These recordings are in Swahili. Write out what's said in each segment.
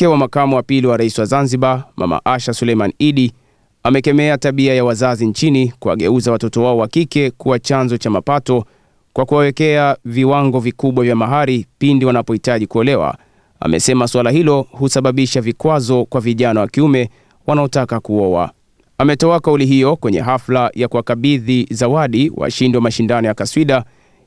Mke wa makamu wa pili wa rais wa Zanzibar, Mama Asha Suleiman Idi, amekemea tabia ya wazazi nchini kuwageuza watoto wao wa kike kuwa chanzo cha mapato kwa kuwawekea viwango vikubwa vya mahari pindi wanapohitaji kuolewa. Amesema suala hilo husababisha vikwazo kwa vijana wa kiume wanaotaka kuoa. Ametoa kauli hiyo kwenye hafla ya kuwakabidhi zawadi washindi wa mashindano ya kaswida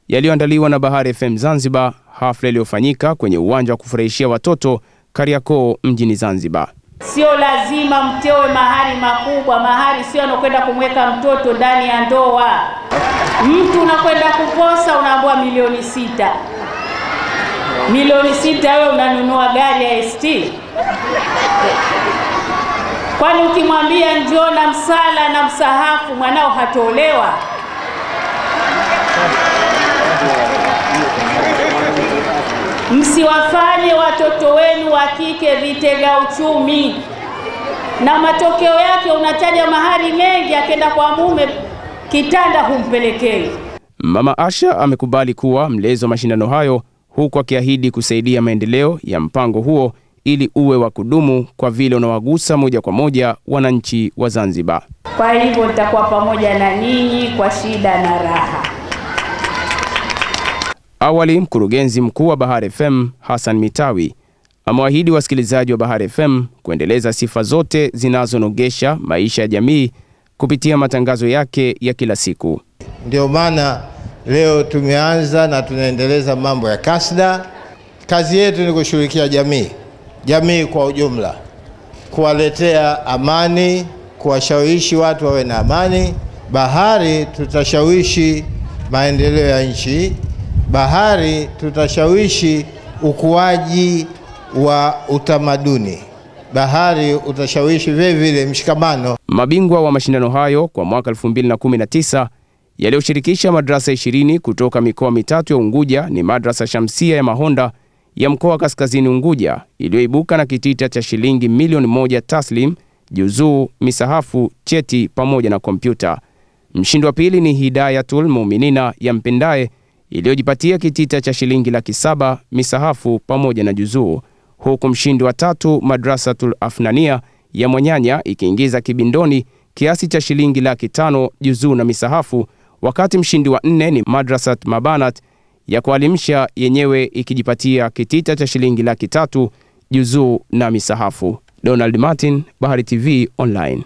yaliyoandaliwa na Bahari FM Zanzibar, hafla iliyofanyika kwenye uwanja wa kufurahishia watoto Kariakoo mjini Zanzibar. Sio lazima mtewe mahari makubwa. Mahari sio anakwenda kumweka mtoto ndani ya ndoa. Mtu unakwenda kuposa, unaambiwa milioni sita. Milioni sita, wewe unanunua gari ya ST? Kwani ukimwambia njoo na msala na msahafu, mwanao hatolewa? Msiwafanye watoto wenu wa kike vitega uchumi, na matokeo yake unataja mahari mengi, akenda kwa mume kitanda humpelekei. Mama Asha amekubali kuwa mlezi wa mashindano hayo huku akiahidi kusaidia maendeleo ya mpango huo ili uwe wa kudumu kwa vile unawagusa moja kwa moja wananchi wa Zanzibar. Kwa hivyo nitakuwa pamoja na ninyi kwa shida na raha. Awali, mkurugenzi mkuu wa Bahari FM Hassan Mitawi amewaahidi wasikilizaji wa Bahari FM kuendeleza sifa zote zinazonogesha maisha ya jamii kupitia matangazo yake ya kila siku. Ndio maana leo tumeanza na tunaendeleza mambo ya kasda. Kazi yetu ni kushughulikia jamii, jamii kwa ujumla, kuwaletea amani, kuwashawishi watu wawe na amani. Bahari tutashawishi maendeleo ya nchi. Bahari tutashawishi ukuaji wa utamaduni. Bahari utashawishi vile vile mshikamano. Mabingwa wa mashindano hayo kwa mwaka 2019 yaliyoshirikisha madrasa 20 kutoka mikoa mitatu ya Unguja ni Madrasa Shamsia ya Mahonda ya mkoa wa Kaskazini Unguja iliyoibuka na kitita cha shilingi milioni moja taslim, juzuu, misahafu, cheti pamoja na kompyuta. Mshindi wa pili ni Hidayatul Muminina ya Mpendae iliyojipatia kitita cha shilingi laki saba, misahafu pamoja na juzuu, huku mshindi wa tatu Madrasatul Afnania ya Mwanyanya ikiingiza kibindoni kiasi cha shilingi laki tano, juzuu na misahafu, wakati mshindi wa nne ni Madrasat Mabanat ya kualimsha yenyewe ikijipatia kitita cha shilingi laki tatu, juzuu na misahafu. Donald Martin, Bahari TV Online.